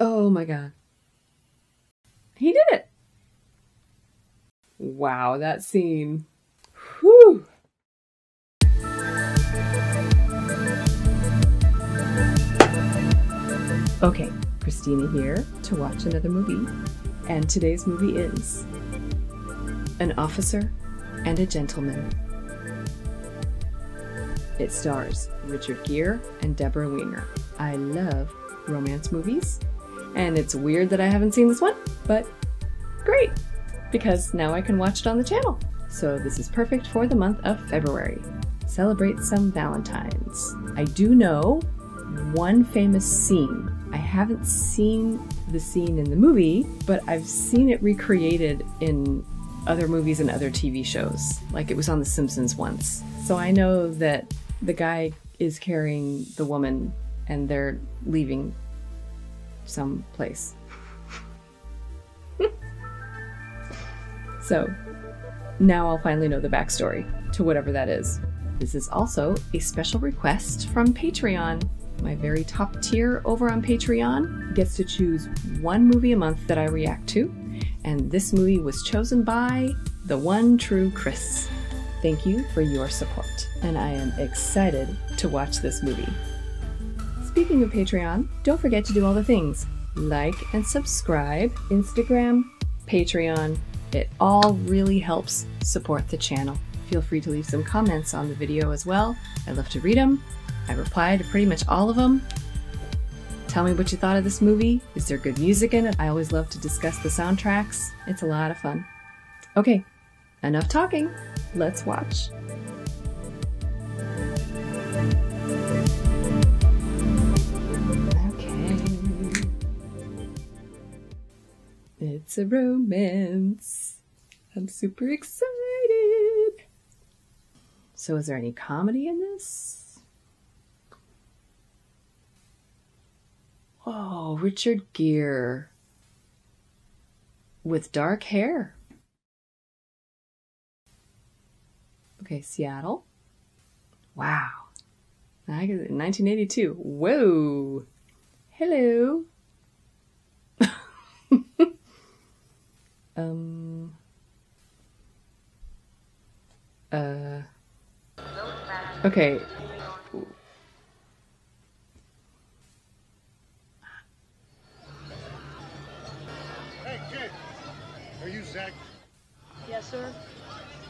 Oh my god. He did it! Wow, that scene. Whew! Okay, Christina here to watch another movie. And today's movie is An Officer and a Gentleman. It stars Richard Gere and Debra Winger. I love romance movies, and it's weird that I haven't seen this one, but great, because now I can watch it on the channel. So this is perfect for the month of February. Celebrate some Valentines. I do know one famous scene. I haven't seen the scene in the movie, but I've seen it recreated in other movies and other TV shows. Like it was on The Simpsons once. So I know that the guy is carrying the woman and they're leaving some place. so now I'll finally know the backstory to whatever that is. This is also a special request from Patreon. My very top tier over on Patreon gets to choose one movie a month that I react to, and this movie was chosen by the one true Chris. Thank you for your support, and I am excited to watch this movie. Speaking of Patreon, don't forget to do all the things like and subscribe, Instagram, Patreon. It all really helps support the channel. Feel free to leave some comments on the video as well. I love to read them. I reply to pretty much all of them. Tell me what you thought of this movie. Is there good music in it? I always love to discuss the soundtracks. It's a lot of fun. Okay, enough talking. Let's watch. It's a romance. I'm super excited. So, is there any comedy in this? Oh, Richard Gere with dark hair. Okay, Seattle. Wow. I get it, 1982. Whoa. Hello. Um. Uh. Okay. Hey, kid. Are you Zach? Yes, sir.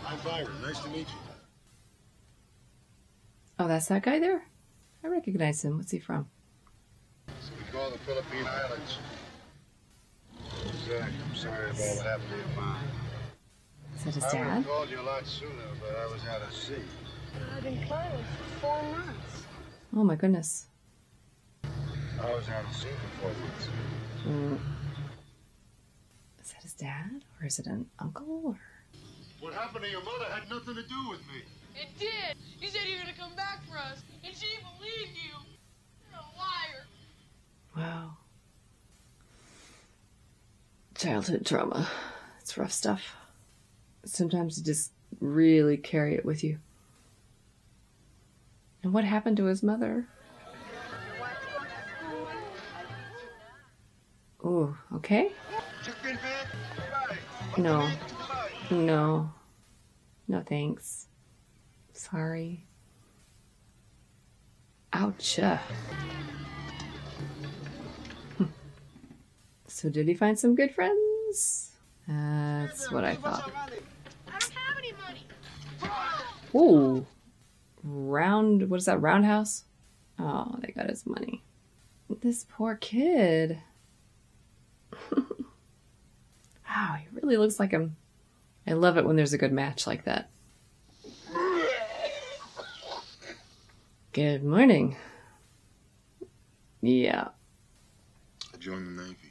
I'm Byron. Nice to meet you. Oh, that's that guy there? I recognize him. What's he from? So we call the Philippine Islands. Zach, I'm sorry about what happened to your mom. Is that his I would dad? have called you a lot sooner, but I was out of sea. I've been climbing for four months. Oh my goodness. I was out of sea for four months. Mm. Is that his dad? Or is it an uncle? Or... What happened to your mother had nothing to do with me. It did. You said you were gonna come back for us, and she believed you. You're a liar. Wow. Childhood trauma. It's rough stuff. Sometimes you just really carry it with you. And what happened to his mother? Oh, okay. No. No. No thanks. Sorry. Ouch. So did he find some good friends? That's what I thought. Ooh. Round, what is that, roundhouse? Oh, they got his money. This poor kid. wow, he really looks like him. I love it when there's a good match like that. Good morning. Yeah, I joined the Navy.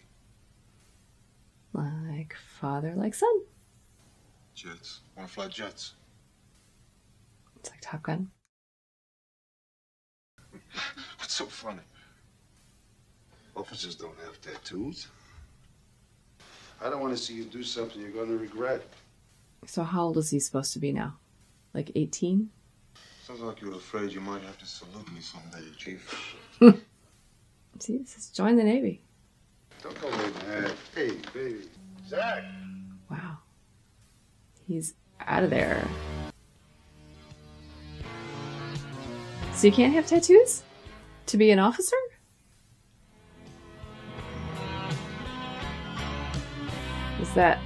Like father, like son. Jets. Want to fly jets? It's like Top Gun. What's so funny? Officers don't have tattoos. I don't want to see you do something you're going to regret. So how old is he supposed to be now? Like 18? Sounds like you're afraid you might have to salute me someday, Chief. See, this is join the Navy. Don't go away, man. Hey, baby. Zach! Wow. He's out of there. So you can't have tattoos? To be an officer? Is that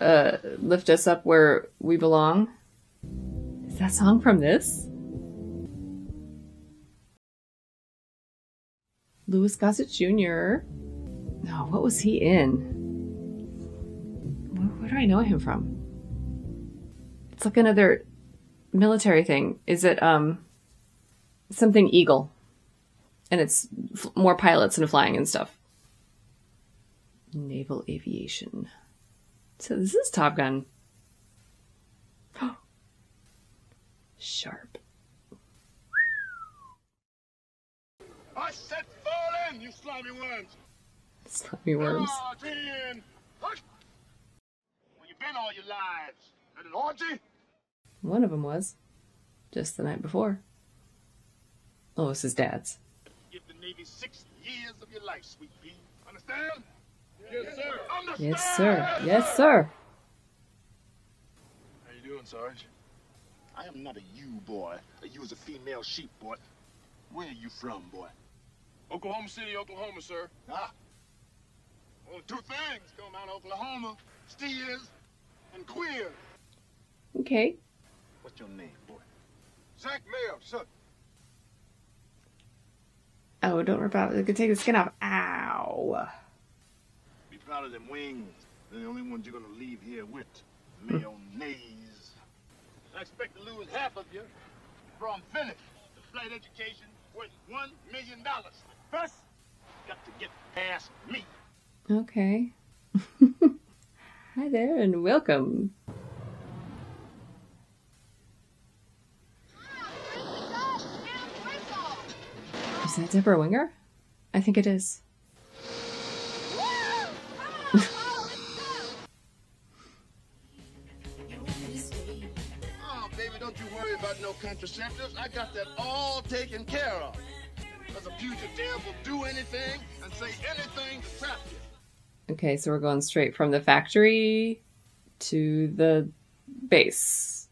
uh, lift us up where we belong? Is that song from this? Louis Gossett Jr. No, what was he in? Where, where do I know him from? It's like another military thing. Is it um something Eagle? And it's f- more pilots and flying and stuff. Naval aviation. So this is Top Gun. Sharp. I said fall in, you slimy worms! Slimy worms. Ten! Hush! Where you been all your lives? At an orgy? One of them was. Just the night before. Lois's dad's. Give the Navy six years of your life, sweet pea. Understand? Yes, sir. Understand? Yes, sir. Yes, sir. How you doing, Sarge? I am not a you boy. You is a female sheep boy. Where are you from, boy? Oklahoma City, Oklahoma, sir. Ah. Only two things come out of Oklahoma. Steers and queer. Okay. What's your name, boy? Zach Mayo, sir. Oh, don't rip out. It could take the skin off. Ow. Be proud of them wings. They're the only ones you're gonna leave here with. Mayonnaise. I expect to lose half of you before I'm finished. The flight education worth one million dollars. First, got to get past me. Okay. Hi there and welcome. Is that Debra Winger? I think it is. Oh, baby, don't you worry about no contraceptives. I got that all taken care of. Fugitive will do anything and say anything to trap you. Okay, so we're going straight from the factory to the base.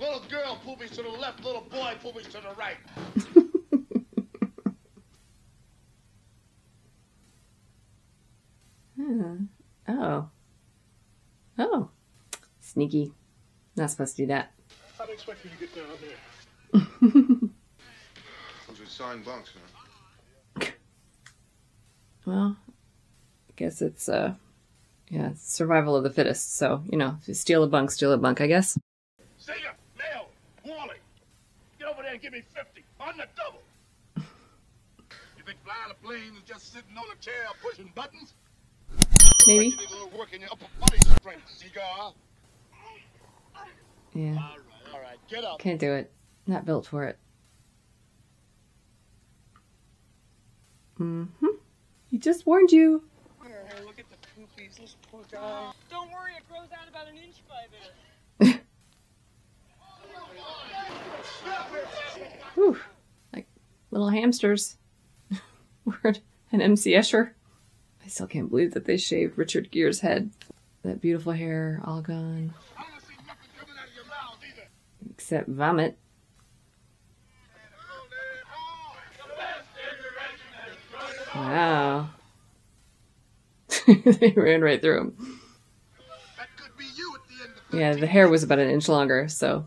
Little girl pull me to the left, little boy pull me to the right. Oh. Oh. Sneaky. Not supposed to do that. You expect you to get down there? Those are signed bunks, huh? Well, I guess it's uh yeah, it's survival of the fittest. So, you know, if you steal a bunk, steal a bunk, I guess. Singer, Mel, Wally, get over there and give me 50 on the double. you think flying a plane is just sitting on a chair pushing buttons? Maybe. You need a little work in your upper body strength, cigar. Yeah. All right, all right, get up. Can't do it. Not built for it. Mm-hmm. He just warned you. Hey, look at the poopies, this poor guy. Don't worry, it grows out about an inch by then. Whew. Like little hamsters. Word. An MC Escher. I still can't believe that they shaved Richard Gere's head. That beautiful hair all gone. I don't see nothing coming out of your mouth either. Except vomit. Wow. they ran right through him. That could be you at the end of Yeah, the hair was about an inch longer, so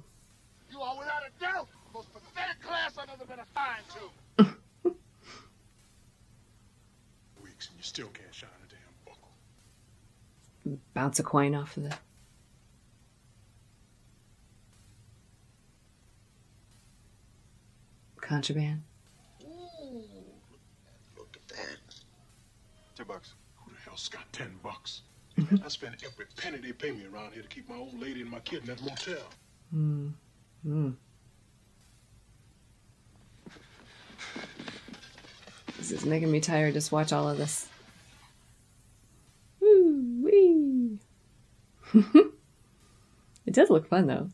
You are without a doubt the most pathetic class I've ever been assigned to. weeks and you still can't shine a damn buckle. bounce a coin off of the. Contraband. Look at that. Ten bucks. Who the hell's got ten bucks? Mm-hmm. I spend every penny they pay me around here to keep my old lady and my kid in that motel. Mm-hmm. This is making me tired. Just watch all of this. Woo wee. it does look fun though.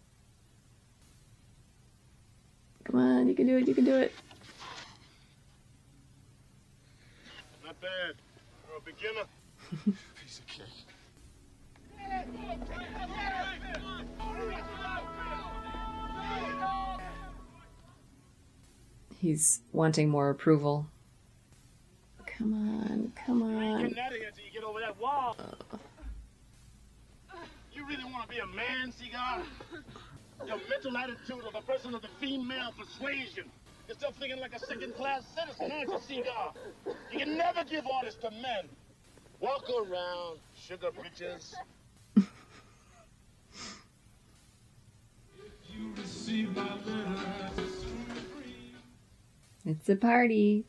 Come on, you can do it. You can do it. not bad. For a beginner. Piece of cake. He's wanting more approval. Come on, come on. getting out of here till you get over that wall. You really want to be a man, Cigar? Your mental attitude of a person of the female persuasion. You're still thinking like a second-class citizen, aren't you, Cigar? You can never give orders to men. Walk around, sugar bitches. It's a party.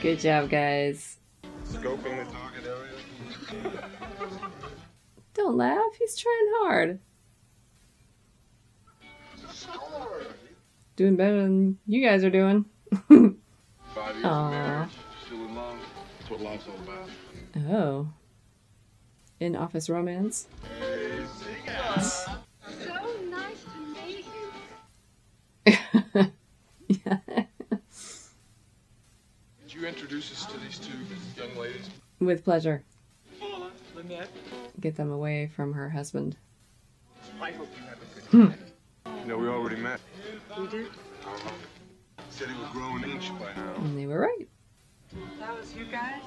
Good job, guys. Scoping the target area. Don't laugh, he's trying hard. Doing better than you guys are doing. Five years Aw. of marriage. Still in love. That's what life's all about. Oh. In office romance? So nice to meet you. yeah. Could you introduce us to these two young ladies? With pleasure. Get them away from her husband. I hope you have a good hmm. time. You know, we already met. We did? Uh-huh. Said he was growing inch by now. And they were right. That was you guys?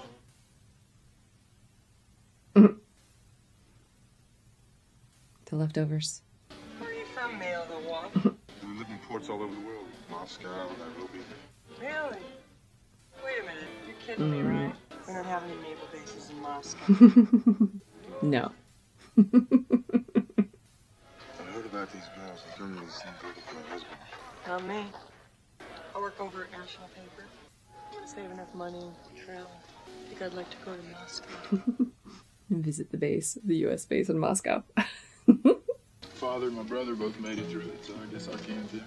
The leftovers. Where are you from, Mail the Wall? We live in ports all over the world. Moscow, Nairobi. really? Wait a minute, you're kidding me, mm. right? We don't have any naval bases in Moscow. No. I heard about these girls. They come to the same for my husband. Not me. I work over at National Paper. Save enough money to travel. I think I'd like to go to Moscow. And visit the base, the US base in Moscow. Father and my brother both made it through it, so I guess I can too.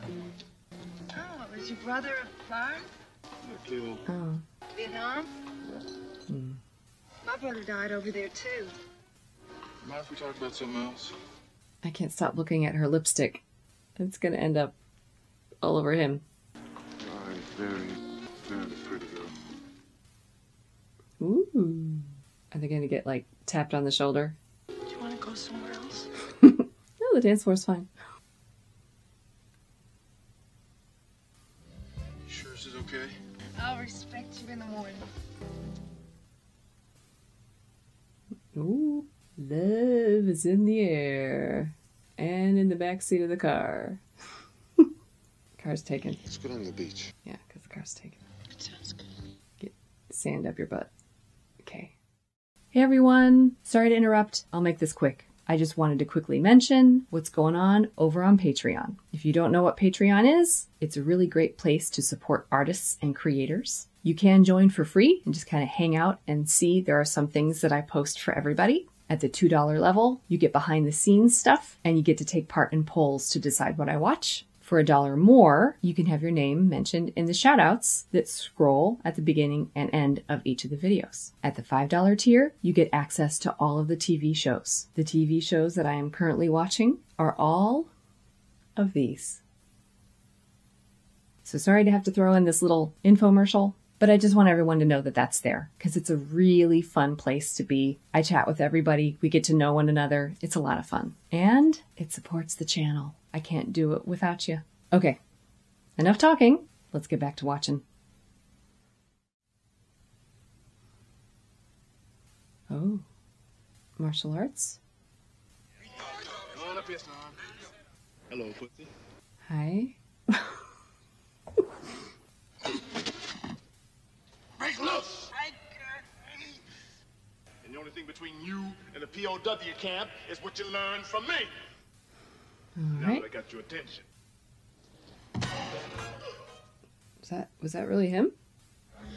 Oh, was your brother a fire? I killed. oh. Vietnam? Mm. My brother died over there too. Mind if we talk about something else? I can't stop looking at her lipstick. It's gonna end up all over him. Very, very pretty girl. Ooh. Are they gonna get like tapped on the shoulder? Do you want to go somewhere else? No, the dance floor's fine. You sure this is okay? I'll respect you in the morning. Ooh. Love is in the air. And in the back seat of the car. car's taken. Let's go down to the beach. Yeah, because the car's taken. It sounds good. Get sand up your butt. Okay. Hey everyone! Sorry to interrupt. I'll make this quick. I just wanted to quickly mention what's going on over on Patreon. If you don't know what Patreon is, it's a really great place to support artists and creators. You can join for free and just kind of hang out and see there are some things that I post for everybody. At the $2 level, you get behind the scenes stuff and you get to take part in polls to decide what I watch. For a dollar more, you can have your name mentioned in the shoutouts that scroll at the beginning and end of each of the videos. At the $5 tier, you get access to all of the TV shows. The TV shows that I am currently watching are all of these. So sorry to have to throw in this little infomercial, but I just want everyone to know that that's there because it's a really fun place to be. I chat with everybody, we get to know one another. It's a lot of fun. And it supports the channel. I can't do it without you. Okay, enough talking. Let's get back to watching. Oh, martial arts? Come on up here, son. Hello, pussy. Hi. Break loose! And the only thing between you and the POW camp is what you learned from me. All Now right. that I got your attention. Was that was that really him?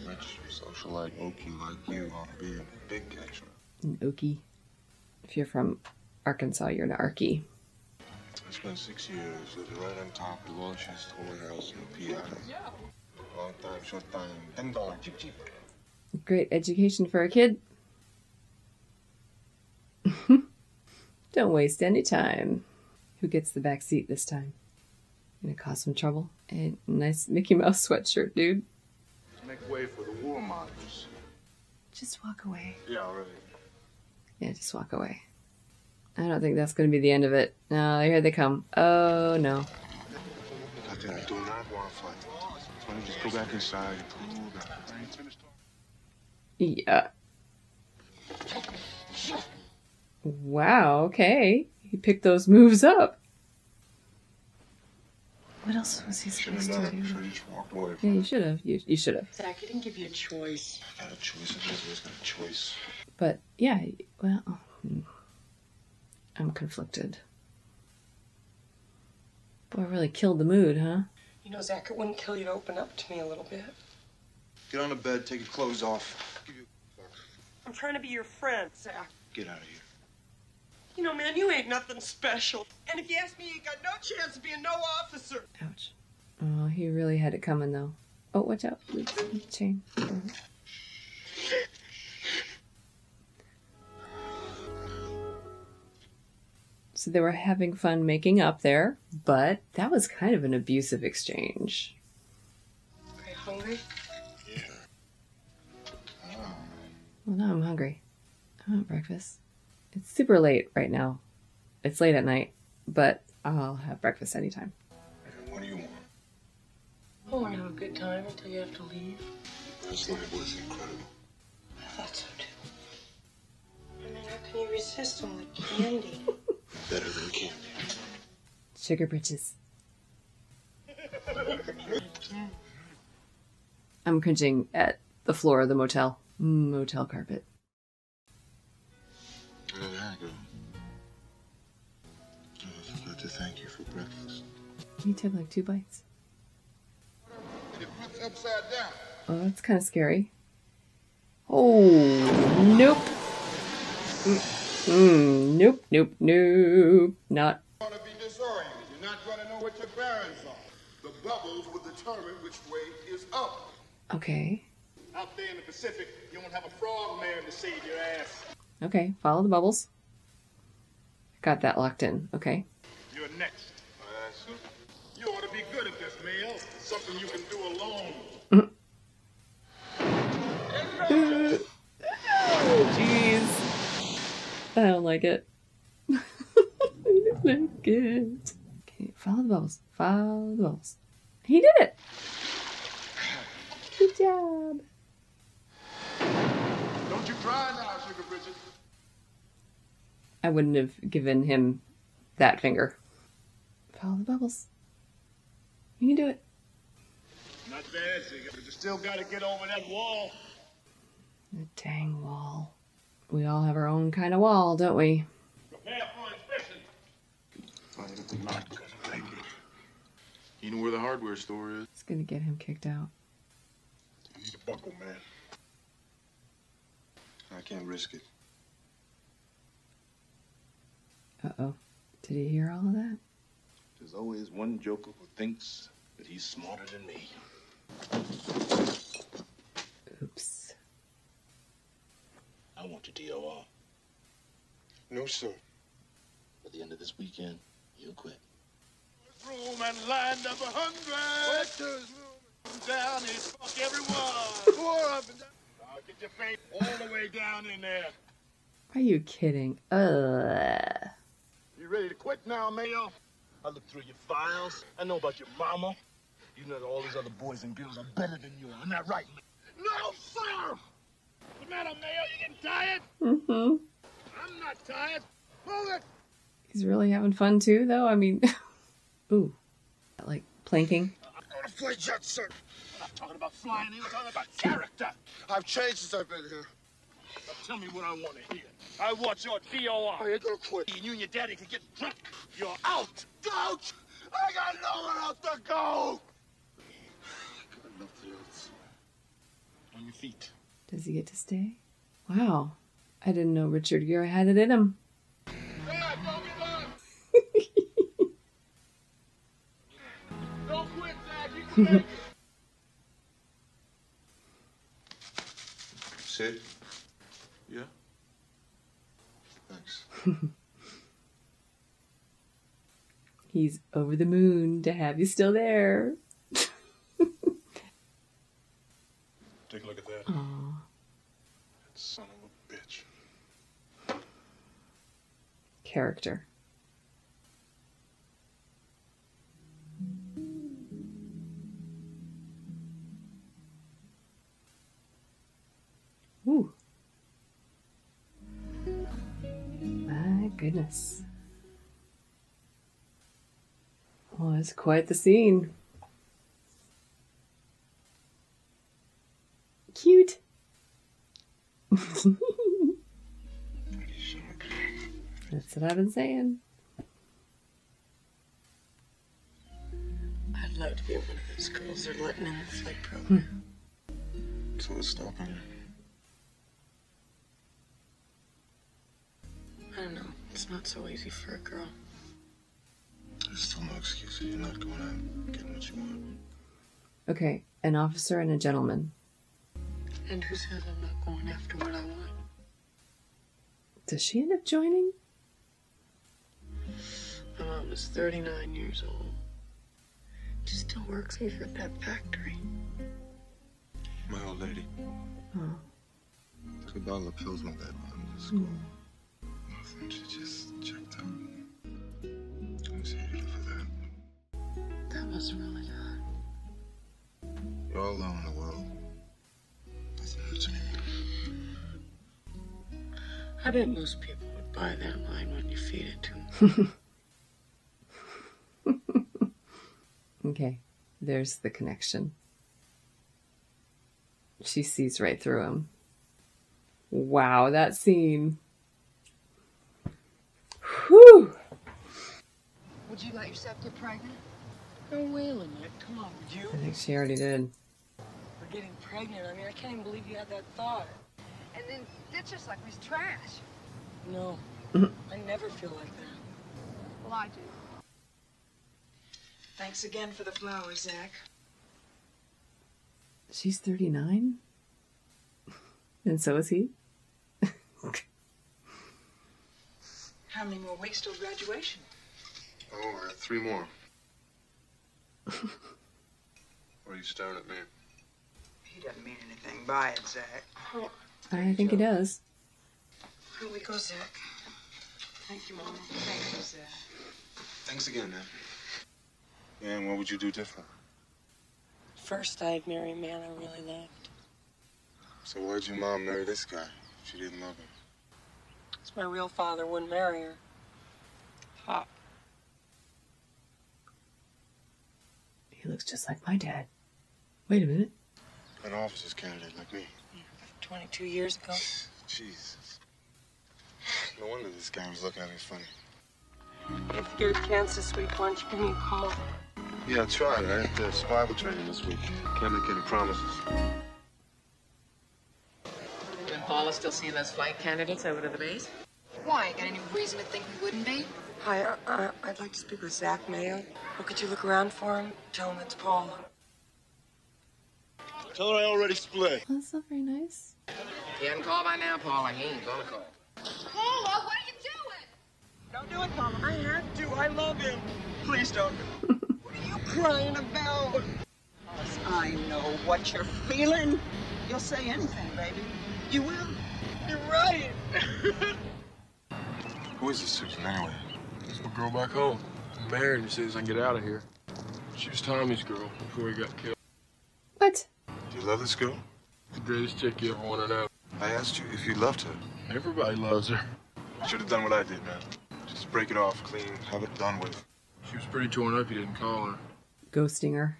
Rich socialite Okie like you ought to be a big catcher. An Okie. If you're from Arkansas, you're an Arkie. I spent six years living right on top of the Welsh's toy house in the PI. Long time, short time, ten dollar, cheap cheap. Great education for a kid. Don't waste any time. Who gets the back seat this time? Gonna cause some trouble. A nice Mickey Mouse sweatshirt, dude. Make Way for the warmongers. Just walk away. Yeah, already. Yeah, just walk away. I don't think that's going to be the end of it. No, here they come. Oh, no. I do not want to fight. Why don't just go back inside and cool down? I ain't finished talking. Yeah. Wow, okay. He picked those moves up. What else was he Shouldn't supposed to do? Should just walked away. Yeah, you should have. You, you should have. Zach, he didn't give you a choice. I got a choice. I always got a choice. But yeah, well, hmm. I'm conflicted. Boy, really killed the mood, huh? You know, Zach, it wouldn't kill you to open up to me a little bit. Get on the bed. Take your clothes off. I'm trying to be your friend, Zach. Get out of here. You know, man, you ain't nothing special. And if you ask me, you ain't got no chance of being no officer. Ouch. Oh, he really had it coming though. Oh, watch out. Oops, Chain. So they were having fun making up there, but that was kind of an abusive exchange. Are you hungry? Yeah. Well, now I'm hungry. I want breakfast. It's super late right now. It's late at night, but I'll have breakfast anytime. What do you want? Oh, I want to have a good time until you have to leave. This night was incredible. I thought so too. I mean, how can you resist all the candy? Better than candy. Sugar britches. I'm cringing at the floor of the motel. Motel carpet. He took like two bites. It flips upside down. Oh, that's kind of scary. Oh, nope. Mm, nope, nope, nope. Not. You're going to be disoriented. You're not going to know what your bearings are. The bubbles will determine which way is up. Okay. Out there in the Pacific, you won't have a frog man to save your ass. Okay, follow the bubbles. Got that locked in. Okay. You're next. You ought to be good at this. Something you can do alone. Jeez. I don't like it. I don't like it. Okay, follow the bubbles. Follow the bubbles. He did it. Good job. Don't you cry now, Sugar Bridget. I wouldn't have given him that finger. Follow the bubbles. You can do it. Not bad, but you still got to get over that wall. The dang wall. We all have our own kind of wall, don't we? Prepare for inspection. Fine, not good. Thank you. You know where the hardware store is? It's gonna get him kicked out. You need a buckle, man. I can't risk it. Uh oh. Did he hear all of that? There's always one joker who thinks that he's smarter than me. Oops. I want your DOR. No, sir. At the end of this weekend, you'll quit. room and lined up a hundred. Down and fuck everyone. Four up and down. I'll get your face all the way down in there. Are you kidding? Ugh. You ready to quit now, Mayo? I looked through your files. I know about your mama. You know that all these other boys and girls are better than you. Isn't that right, man? No, sir! What's the matter, Mayo? You getting tired? Mm-hmm. I'm not tired. Move it! He's really having fun too, though. I mean, ooh, like planking. I'm gonna fly jet, sir. I'm not talking about flying here. I'm talking about character. I've changed since I've been here. Now tell me what I want to hear. I want your DOR. I ain't gonna quit. And you and your daddy can get drunk. You're out. Out! I got nowhere else to go! On your feet. Does he get to stay? Wow, I didn't know Richard Gere had it in him. Dad, don't give up! don't quit, Dad. You can make it. Sid? Yeah? Thanks. He's over the moon to have you still there. that. Aww. That son of a bitch. Character. Ooh. My goodness. Well, it's quite the scene. That's what I've been saying. I'd love to be one of those girls they're letting in the flight program. Hmm. So what's stopping you? I don't know. It's not so easy for a girl. There's still no excuse for you not going out getting what you want. Okay, an officer and a gentleman. And who says I'm not going after what I want? Does she end up joining? My mom is 39 years old. She still works over at that factory. My old lady. Oh. Took a bottle of pills one day while I was at school. Hmm. Nothing. She just checked out. I'm sorry for that. That was really hard. You're all alone in the world. Nothing hurts anymore. I bet most people would buy that line when you feed it to them. Okay, there's the connection. She sees right through him. Wow, that scene. Whew. Would you let yourself get pregnant? No wailing it. Come on, would you? I think she already did. We're getting pregnant. I mean, I can't even believe you had that thought. And then ditch us like we's trash. No. I never feel like that. Well, I do. Thanks again for the flowers, Zach. She's 39? And so is he? How many more weeks till graduation? Oh, I got three more. Why are you staring at me? He doesn't mean anything by it, Zach. Oh, I think he does. here we go, Zach. Thank you, Mama. Thank you, Zach. Thanks again, man. Yeah, and what would you do different? First, I'd marry a man I really loved. So why'd your mom marry this guy if she didn't love him? Because my real father wouldn't marry her. Pop. He looks just like my dad. Wait a minute. An officer's candidate like me. 22 years ago. Jesus. No wonder this guy was looking at me funny. If you get a chance this week, why don't you give me a call? Yeah, I tried. I had the survival training this week. Can't make any promises. And Paula still seeing those flight candidates over to the base? Why? Got any reason to think we wouldn't be? Hi, uh, uh, I'd like to speak with Zach Mayo. Well, could you look around for him? Tell him it's Paula. Tell her I already split. That's not very nice. He hadn't called by now, Paula. He ain't gonna call. Paula, what are you doing? Don't do it, Mama. I have to. I love him. Please don't. what are you crying about? Because I know what you're feeling. You'll say anything, baby. You will. You're right. Who is this Susan anyway? This little girl back home. I'm married as soon as I get out of here. She was Tommy's girl before he got killed. What? Do you love this girl? The greatest chick you ever want to know. I asked you if you loved her. Everybody loves her. Should have done what I did, man. Just break it off clean, have it done with. She was pretty torn up you didn't call her. Ghosting her,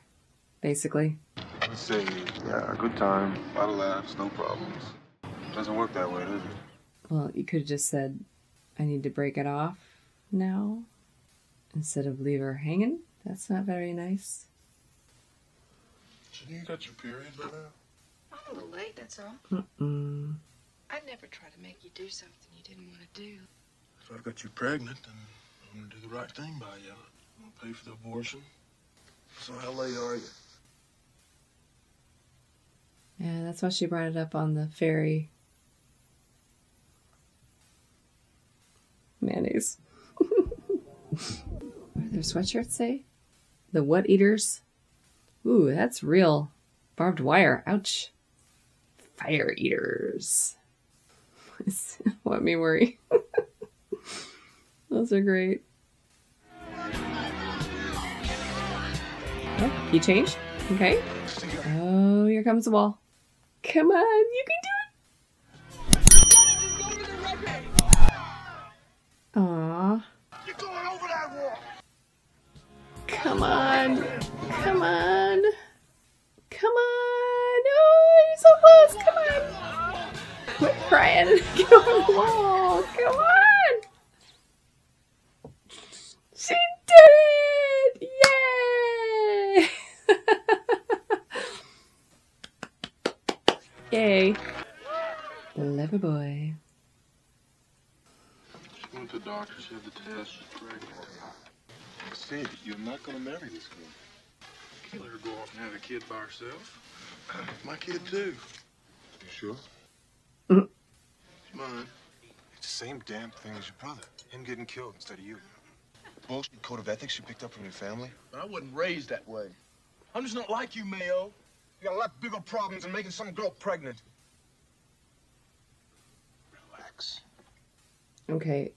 basically. Let's say, yeah, a good time, a lot of laughs, no problems. Doesn't work that way, does it? Well, you could have just said, I need to break it off now instead of leave her hanging. That's not very nice. You got your period by now? I'm a little late, that's all. Mm-mm. I'd never try to make you do something you didn't want to do. If I've got you pregnant, then I'm gonna do the right thing by you. Pay for the abortion. So how late are you? Yeah, that's why she brought it up on the ferry. Mayonnaise. what do their sweatshirts say? The what eaters? Ooh, that's real. Barbed wire. Ouch. Fire eaters. what me worry. Those are great. Oh, key change. Okay. Oh, here comes the wall. Come on, you can do it. Aw. You're going over that wall. Come on. Come on. Come on. Oh, you're so close. Come on. Quit crying. Get over the wall. Come on. She did it! Yay! Yay. Lover boy. She went to the doctor, she had the test, she's pregnant. Sid, you're not gonna marry this girl. You let her go off and have a kid by herself. My kid, too. You sure? Mhm. It's mine. It's the same damn thing as your brother. Him getting killed instead of you. Bullshit code of ethics you picked up from your family. But I wasn't raised that way. I'm just not like you, Mayo. You got a lot bigger problems than making some girl pregnant. Relax. Okay.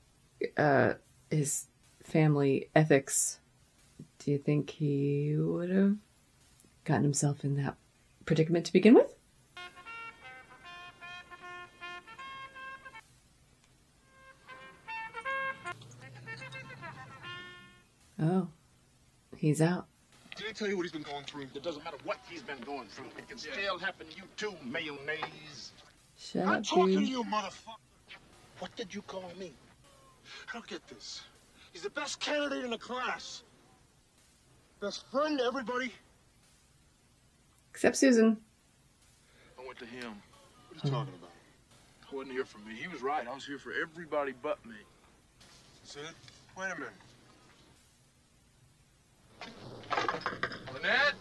Uh, his family ethics. Do you think he would have gotten himself in that predicament to begin with? Oh, he's out. Did he tell you what he's been going through? It doesn't matter what he's been going through. It can still happen to you too, mayonnaise. Shut I'm up, talking to you, motherfucker. What did you call me? I don't get this. He's the best candidate in the class. Best friend to everybody. Except Susan. I went to him. What are you talking about? I wasn't here for me. He was right. I was here for everybody but me. Sid, wait a minute. Lynette?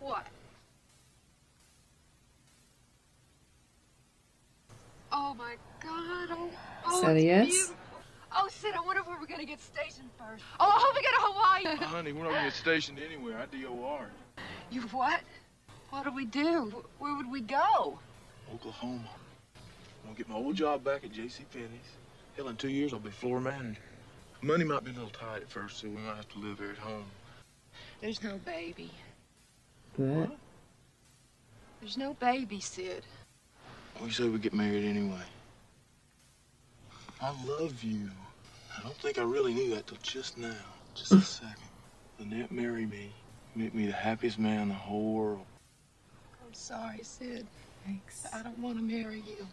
What? Oh my God! Oh, oh Is that a yes? beautiful. Oh, Sid, I wonder where we're gonna get stationed first. Oh, I hope we go to Hawaii. Honey, we're not gonna get stationed anywhere. I DOR. you what? What do we do? Where would we go? Oklahoma. I'm gonna get my old job back at J.C. Penney's. Hell, in two years I'll be floor manager. Money might be a little tight at first, so we might have to live here at home. There's no baby. What? There's no baby, Sid. We said we get married anyway. I love you. I don't think I really knew that till just now. Just a second. Lynette, marry me. Make me the happiest man in the whole world. I'm sorry, Sid. Thanks. I don't want to marry you.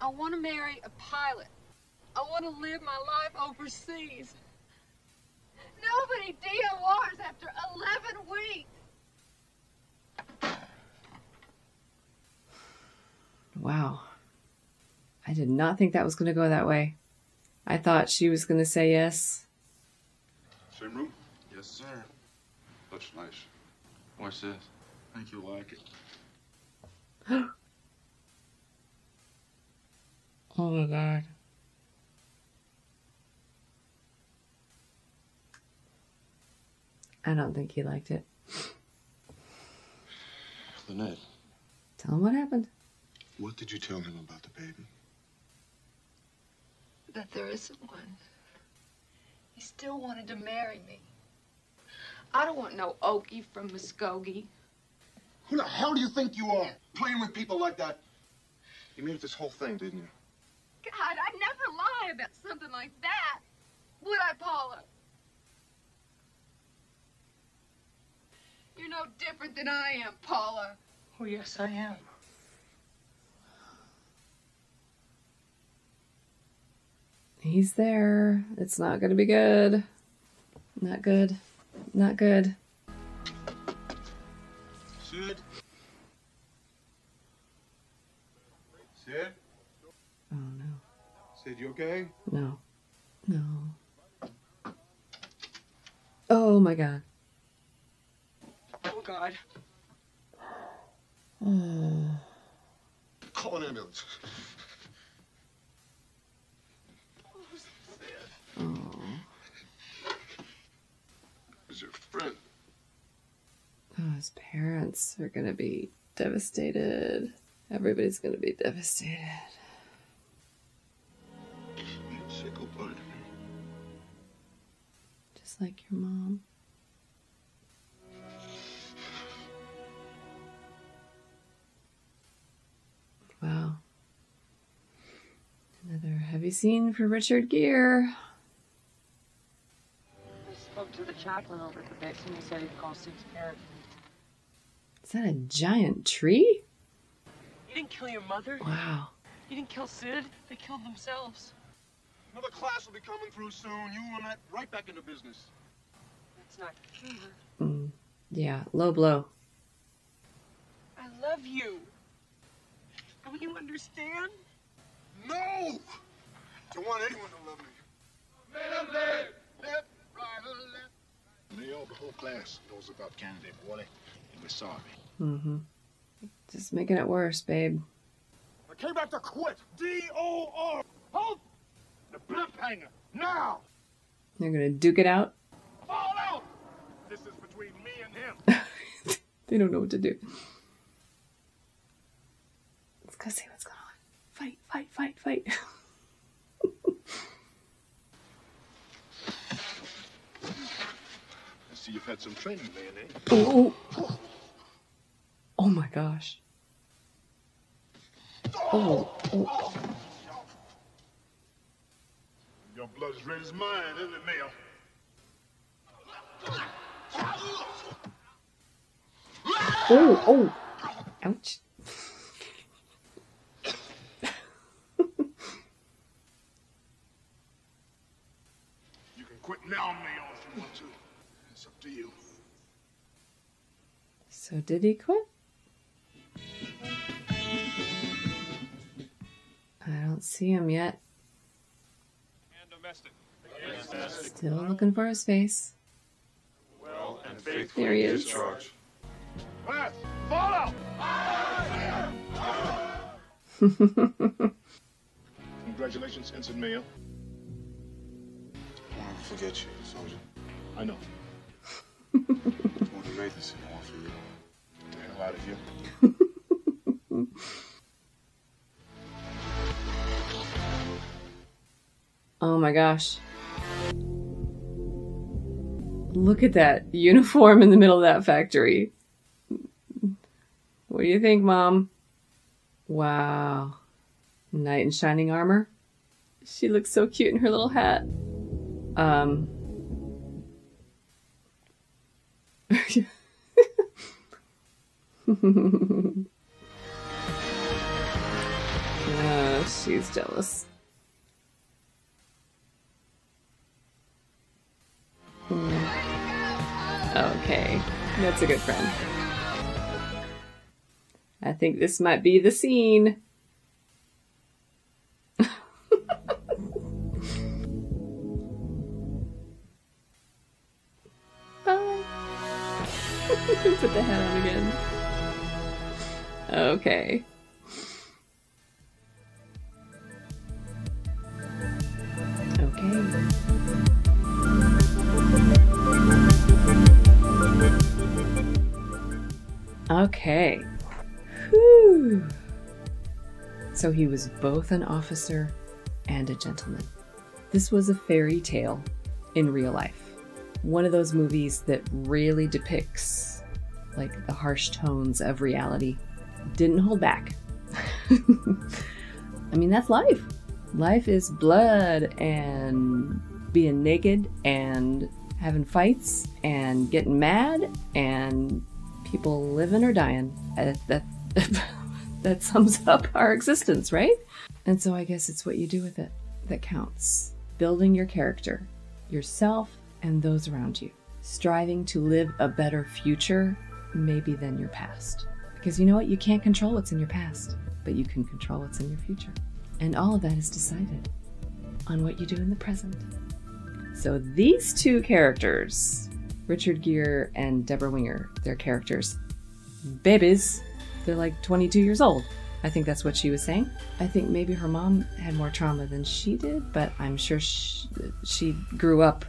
I want to marry a pilot. I want to live my life overseas. Nobody DORs after 11 weeks. Wow. I did not think that was going to go that way. I thought she was going to say yes. Same room? Yes, sir. Looks nice. Watch this. I think you'll like it. Oh my god. I don't think he liked it. Lynette, Tell him what happened. what did you tell him about the baby? That there isn't one. He still wanted to marry me. I don't want no Okie from Muskogee. Who the hell do you think you are? Playing with people like that? You made up this whole thing, didn't you? God, I'd never lie about something like that. Would I, Paula? You're no different than I am, Paula. Oh, yes, I am. He's there. It's not going to be good. Not good. Not good. Sid, you okay? No. No. Oh my god. Oh, God. Oh. Call an ambulance. Oh. Is your friend? Oh, his parents are gonna be devastated. Everybody's gonna be devastated. Like your mom. Wow. Another heavy scene for Richard Gere. I spoke to the chaplain over at the base and he said he'd call Sid's parents. Is that a giant tree? You didn't kill your mother. Wow. You didn't kill Sid. They killed themselves. Another class will be coming through soon. You and that right back into business. That's not true. Mm, yeah, low blow. I love you. Don't you understand? No! Don't want anyone to love me. Let 'em live. Left, right, or left. Leo, the whole class knows about candidate Worley, and we're sorry. Mm-hmm. Just making it worse, babe. I came back to quit. D-O-R. Halt! The blimp hangar. Now! They're gonna duke it out. Fall out! This is between me and him. They don't know what to do. Let's go see what's going on. Fight, fight, fight, fight. I see you've had some training, man, eh? oh, oh. oh my gosh. Oh, oh. Your blood is red as mine, isn't it, Mayo? Oh, oh. Ouch. You can quit now, Mayo, if you want to. It's up to you. So did he quit? I don't see him yet. And domestic. Still looking for his face. Well and faithful. There he is. Discharge. Class, fall out! Congratulations, Ensign Mayo. I won't forget you, soldier. I know. More than made this one for you. Get the hell out of here. Oh my gosh. Look at that uniform in the middle of that factory. What do you think, Mom? Wow. Knight in shining armor. She looks so cute in her little hat. Um. oh, she's jealous. Okay, that's a good friend. I think this might be the scene. Bye. Put the hat on again. Okay. Okay. So he was both an officer and a gentleman. This was a fairy tale in real life. One of those movies that really depicts like the harsh tones of reality. Didn't hold back. I mean, that's life. Life is blood and being naked and having fights and getting mad and people living or dying. Uh, that that sums up our existence, right? And so I guess it's what you do with it that counts. Building your character, yourself, and those around you. Striving to live a better future, maybe than your past. Because you know what? You can't control what's in your past, but you can control what's in your future. And all of that is decided on what you do in the present. So these two characters, Richard Gere and Deborah Winger, their characters, babies, they're like 22 years old. I think that's what she was saying. I think maybe her mom had more trauma than she did, but I'm sure she, she grew up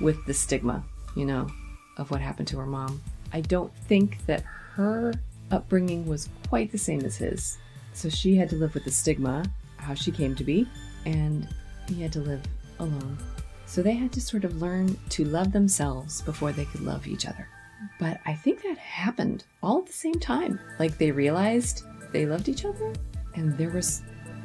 with the stigma, you know, of what happened to her mom. I don't think that her upbringing was quite the same as his. So she had to live with the stigma, how she came to be, and he had to live alone. So they had to sort of learn to love themselves before they could love each other. But I think that happened all at the same time. Like they realized they loved each other, and there was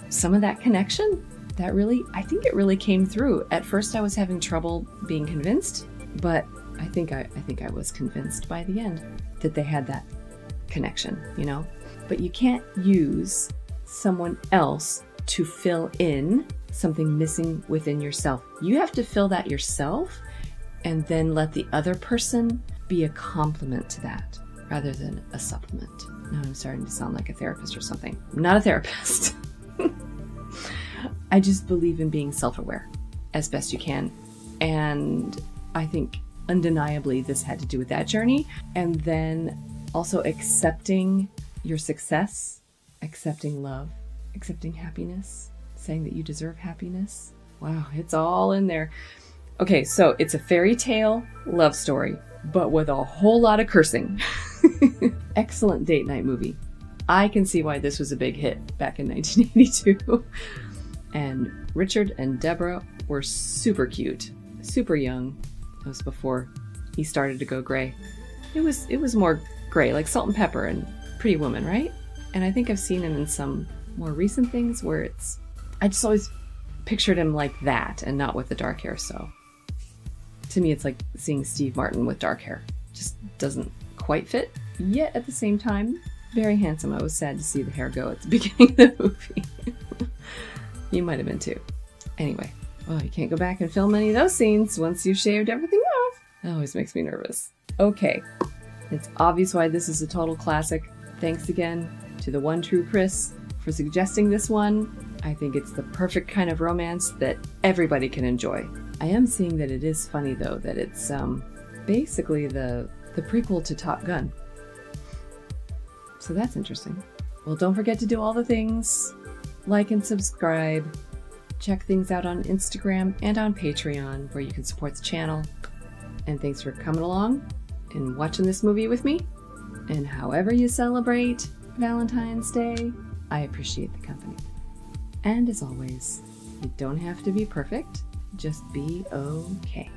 some of that connection that really, I think it really came through. At first, I was having trouble being convinced, but I think I, I think I was convinced by the end that they had that connection, you know? But you can't use someone else to fill in something missing within yourself. You have to fill that yourself and then let the other person be a complement to that rather than a supplement. Now I'm starting to sound like a therapist or something. I'm not a therapist. I just believe in being self aware as best you can. And I think undeniably this had to do with that journey. And then also accepting your success, accepting love, accepting happiness, saying that you deserve happiness. Wow, it's all in there. Okay, so it's a fairy tale love story, but with a whole lot of cursing. Excellent date night movie. I can see why this was a big hit back in 1982. and Richard and Deborah were super cute, super young. That was before he started to go gray. It was it was more gray, like Salt and Pepper and Pretty Woman, right? And I think I've seen him in some more recent things where it's I just always pictured him like that and not with the dark hair, so to me it's like seeing Steve Martin with dark hair. Just doesn't quite fit. Yet at the same time, very handsome. I was sad to see the hair go at the beginning of the movie. you might have been too. Anyway, well, you can't go back and film any of those scenes once you've shaved everything off. That always makes me nervous. Okay, it's obvious why this is a total classic. Thanks again to the one true Chris for suggesting this one. I think it's the perfect kind of romance that everybody can enjoy. I am seeing that it is funny though that it's um basically the the prequel to Top Gun. So that's interesting. Well, don't forget to do all the things. Like and subscribe. Check things out on Instagram and on Patreon where you can support the channel. And thanks for coming along and watching this movie with me. And however you celebrate Valentine's Day, I appreciate the company. And as always, you don't have to be perfect, just be okay.